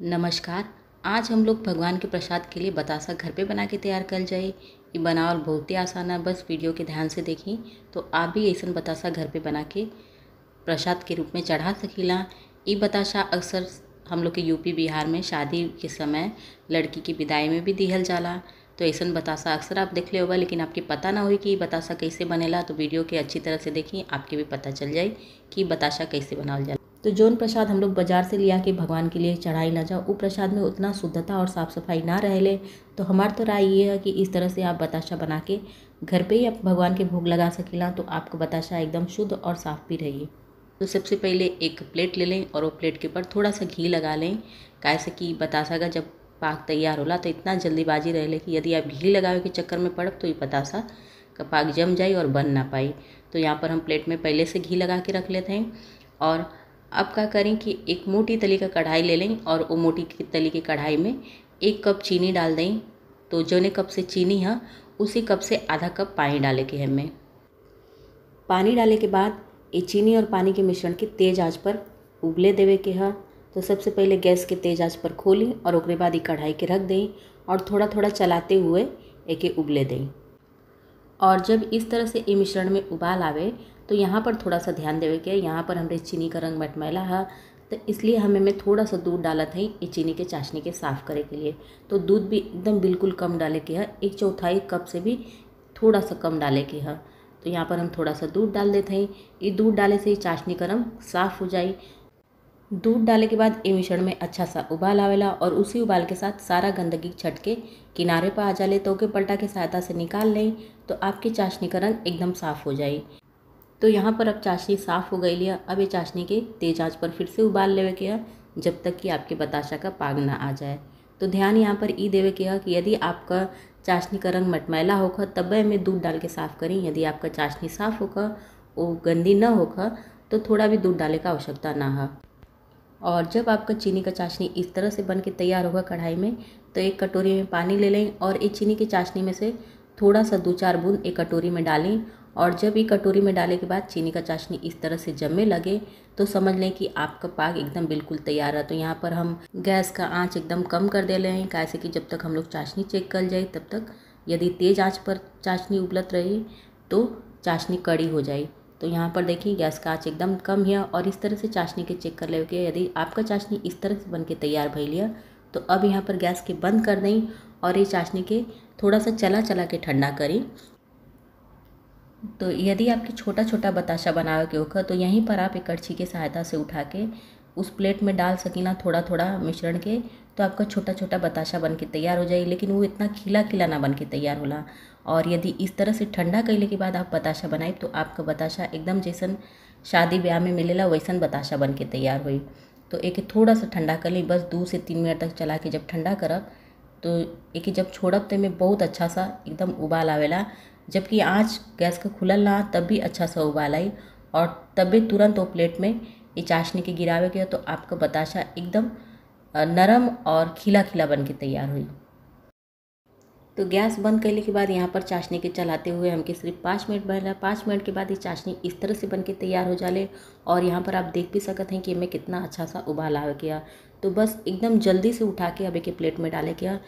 नमस्कार। आज हम लोग भगवान के प्रसाद के लिए बतासा घर पे बना के तैयार कर जाए। ये बनावल बहुत ही आसान है, बस वीडियो के ध्यान से देखें तो आप भी ऐसा बतासा घर पे बना के प्रसाद के रूप में चढ़ा सकीला। ये बताशा अक्सर हम लोग के यूपी बिहार में शादी के समय लड़की की विदाई में भी दिहल जाला। तो ऐसा बतासा अक्सर आप देख ले होगा, लेकिन आपके पता ना होई कि बतासा कैसे बनेला। तो वीडियो के अच्छी तरह से देखी आपके भी पता चल जाए कि बताशा कैसे बनावल जाला। तो जौन प्रसाद हम लोग बाज़ार से लिया के भगवान के लिए चढ़ाई ना जाओ वो प्रसाद में उतना शुद्धता और साफ़ सफ़ाई ना रह ले तो हमार तो राय ये है कि इस तरह से आप बताशा बना के घर पे ही आप भगवान के भोग लगा सकेला तो आपका बताशा एकदम शुद्ध और साफ़ भी रही तो सबसे पहले एक प्लेट ले लें और वो प्लेट के ऊपर थोड़ा सा घी लगा लें। कैसे कि बताशा का जब पाक तैयार होला तो इतना जल्दीबाजी रह ले कि यदि आप घी लगावे के चक्कर में पड़ब तो ये बताशा का पाक जम जाए और बन ना पाई तो यहाँ पर हम प्लेट में पहले से घी लगा के रख लेते हैं और अब क्या करें कि एक मोटी तली का कढ़ाई ले लें और वो मोटी तली की कढ़ाई में एक कप चीनी डाल दें। तो जौने कप से चीनी है, उसी कप से आधा कप पानी डाले के हमें पानी डाले के बाद ये चीनी और पानी के मिश्रण के तेज़ आँच पर उबले देवे के है। तो सबसे पहले गैस के तेज़ आँच पर खोली और उसके बाद ये कढ़ाई के रख दें और थोड़ा थोड़ा चलाते हुए एक उबले दें। और जब इस तरह से ये मिश्रण में उबाल आवे तो यहाँ पर थोड़ा सा ध्यान देवे के, यहाँ पर हमारे चीनी का रंग मटमैला है तो इसलिए हमें में थोड़ा सा दूध डाला था ये चीनी के चाशनी के साफ़ करे के लिए। तो दूध भी एकदम बिल्कुल कम डाले के है, एक चौथाई कप से भी थोड़ा सा कम डाले के है। तो यहाँ पर हम थोड़ा सा दूध डाल देते हैं। ये दूध डाले से ही चाशनी का रंग साफ़ हो जाए। दूध डाले के बाद ये मिश्रण में अच्छा सा उबाल आवेला और उसी उबाल के साथ सारा गंदगी छट के किनारे पर आ जाले तो के पलटा के सहायता से निकाल लें तो आपकी चाशनी का रंग एकदम साफ़ हो जाए। तो यहाँ पर अब चाशनी साफ़ हो गई लिया। अब ये चाशनी के तेज आँच पर फिर से उबाल लेवे के है जब तक कि आपके बताशा का पाग ना आ जाए। तो ध्यान यहाँ पर ई देवे के है कि यदि आपका चाशनी का रंग मटमैला होकर तब में दूध डाल के साफ़ करें। यदि आपका चाशनी साफ़ होकर वो गंदी न होकर तो थोड़ा भी दूध डाले का आवश्यकता ना है। और जब आपका चीनी का चाशनी इस तरह से बन के तैयार होगा कढ़ाई में तो एक कटोरी में पानी ले लें और एक चीनी की चाशनी में से थोड़ा सा दो चार बूंद एक कटोरी में डालें और जब ये कटोरी में डाले के बाद चीनी का चाशनी इस तरह से जमने लगे तो समझ लें कि आपका पाक एकदम बिल्कुल तैयार है। तो यहाँ पर हम गैस का आँच एकदम कम कर दे रहे हैं कैसे कि जब तक हम लोग चाशनी चेक कर जाए, तब तक यदि तेज़ आँच पर चाशनी उबलत रही तो चाशनी कड़ी हो जाए। तो यहाँ पर देखिए, गैस का आँच एकदम कम है और इस तरह से चाशनी के चेक कर ले यदि आपका चाशनी इस तरह से बन के तैयार भैलिया तो अब यहाँ पर गैस के बंद कर दें और ये चाशनी के थोड़ा सा चला चला के ठंडा करें। तो यदि आपके छोटा छोटा बताशा बनावे के होकर तो यहीं पर आप एक कड़छी की सहायता से उठा के उस प्लेट में डाल सकीना थोड़ा थोड़ा मिश्रण के तो आपका छोटा छोटा बताशा बन के तैयार हो जाए लेकिन वो इतना खिला खिला ना बन के तैयार होला। और यदि इस तरह से ठंडा कैले के बाद आप बताशा बनाए तो आपका बताशा एकदम जैसन शादी ब्याह में मिलेला, वैसन बताशा बन के तैयार हुई। तो एक थोड़ा सा ठंडा कर ली, बस दो से तीन मिनट तक चला के जब ठंडा करब तो एक जब छोड़ब तो में बहुत अच्छा सा एकदम उबाल आवेला। जबकि आँच गैस का खुलल रहा तब भी अच्छा सा उबाल आई और तब भी तुरंत वो प्लेट में ये चाशनी के गिरावे के तो आपका बताशा एकदम नरम और खिला खिला बन के तैयार हुई। तो गैस बंद करने के बाद यहाँ पर चाशनी के चलाते हुए हमके सिर्फ़ पाँच मिनट बन रहा है। पाँच मिनट के बाद ये चाशनी इस तरह से बन के तैयार हो जाले और यहाँ पर आप देख भी सकते हैं कि इनमें कितना अच्छा सा उबाल आ गया। तो बस एकदम जल्दी से उठा के अब एक प्लेट में डाले गया।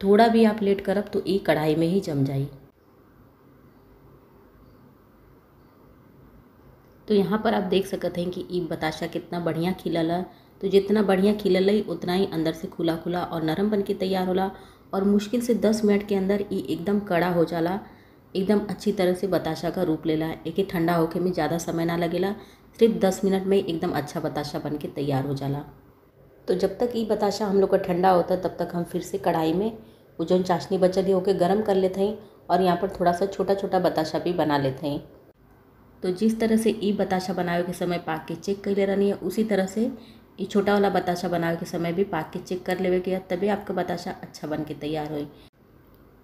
थोड़ा भी आप लेट करब तो ये कढ़ाई में ही जम जाए तो यहाँ पर आप देख सकते हैं कि ये बताशा कितना बढ़िया खिलल तो जितना बढ़िया खिलल उतना ही अंदर से खुला खुला और नरम बन के तैयार होला और मुश्किल से दस मिनट के अंदर ये एकदम कड़ा हो जाला एकदम अच्छी तरह से बताशा का रूप लेला एक ठंडा होके में ज़्यादा समय ना लगेला सिर्फ़ दस मिनट में एकदम अच्छा बताशा बन के तैयार हो जाला तो जब तक ये बताशा हम लोग का ठंडा होता, तब तक हम फिर से कढ़ाई में वो जो चाशनी बचल है होके गर्म कर लेते हैं और यहाँ पर थोड़ा सा छोटा छोटा बताशा भी बना लेते हैं। तो जिस तरह से ई बताशा बनावे के समय पाक के चेक कर ले रही है, उसी तरह से ये छोटा वाला बताशा बनावे के समय भी पाक के चेक कर लेवे के तभी आपका बताशा अच्छा बन के तैयार हो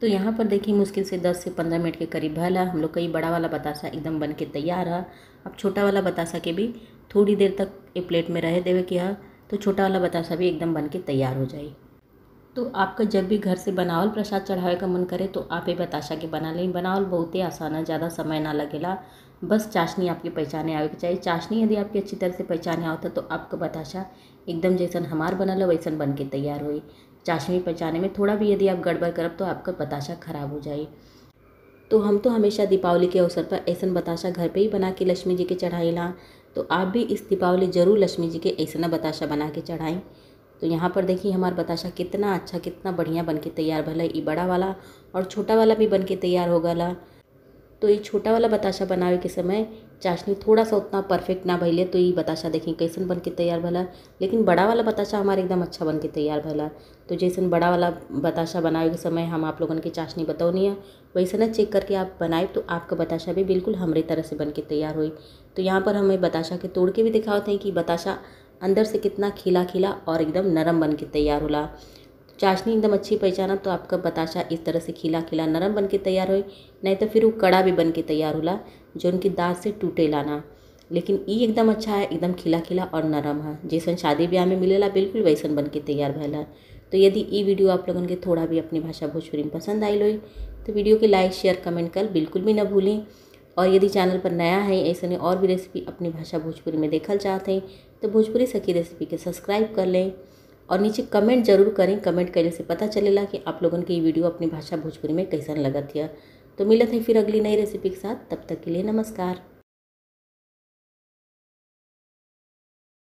तो यहाँ पर देखिए मुश्किल से 10 से 15 मिनट के करीब भला, हम लोग कई बड़ा वाला बताशा एकदम बन के तैयार है अब छोटा वाला बताशा के भी थोड़ी देर तक ये प्लेट में रह देवे के तो छोटा वाला बताशा भी एकदम बन के तैयार हो जाए। तो आपका जब भी घर से बनावल प्रसाद चढ़ावे का मन करे तो आप ये बताशा के बना लें। बनावल बहुत ही आसान है, ज़्यादा समय ना लगेला। बस चाशनी आपकी पहचाने आवे के चाहिए चाशनी यदि आपकी अच्छी तरह से पहचाने आवता तो आपका बताशा एकदम जैसन हमार बनल है, वैसन बन के तैयार होई। चाशनी पहचाने में थोड़ा भी यदि आप गड़बड़ करब तो आपका बताशा खराब हो जाए तो हम तो हमेशा दीपावली के अवसर पर ऐसा बताशा घर पे ही बना के लक्ष्मी जी के चढ़ाई ला। तो आप भी इस दीपावली ज़रूर लक्ष्मी जी के ऐसा बताशा बना के चढ़ाएँ तो यहाँ पर देखिए हमारा बताशा कितना अच्छा कितना बढ़िया बन के तैयार भला ये बड़ा वाला और छोटा वाला भी बन के तैयार हो गला तो ये छोटा वाला बताशा बनावे के समय चाशनी थोड़ा सा उतना परफेक्ट ना भइले तो ये बताशा देखी कैसन बन के तैयार भला। लेकिन बड़ा वाला बताशा हमारे एकदम अच्छा बन के तैयार भला। तो जैसन बड़ा वाला बताशा बनावे के समय हम आप लोगन के चाशनी बतौनी है वैसे ना चेक करके आप बनाए तो आपका बताशा भी बिल्कुल हमरे तरह से बन के तैयार हुई। तो यहाँ पर हमें बताशा के तोड़ के भी दिखाते हैं कि बताशा अंदर से कितना खिला खिला और एकदम नरम बन के तैयार होला। चाशनी एकदम अच्छी पहचाना तो आपका बताशा इस तरह से खिला खिला नरम बन के तैयार हो नहीं तो फिर वो कड़ा भी बन के तैयार होला, जो उनकी दाँत से टूटे लाना। लेकिन ये एकदम अच्छा है, एकदम खिला खिला और नरम है। जैसन शादी ब्याह में मिलेला, बिल्कुल वैसन बन के तैयार भैला तो यदि ये वीडियो आप लोगन के थोड़ा भी अपनी भाषा भोजपुरी में पसंद आई लो तो वीडियो के लाइक, शेयर, कमेंट कर बिल्कुल भी ना भूलें। और यदि चैनल पर नया है, ऐसे और भी रेसिपी अपनी भाषा भोजपुरी में देखल चाहते हैं तो भोजपुरी सखी रेसिपी के सब्सक्राइब कर लें और नीचे कमेंट ज़रूर करें। कमेंट करने से पता चलेगा कि आप लोगों की ये वीडियो अपनी भाषा भोजपुरी में कैसा लगत है तो मिलत है फिर अगली नई रेसिपी के साथ। तब तक के लिए नमस्कार।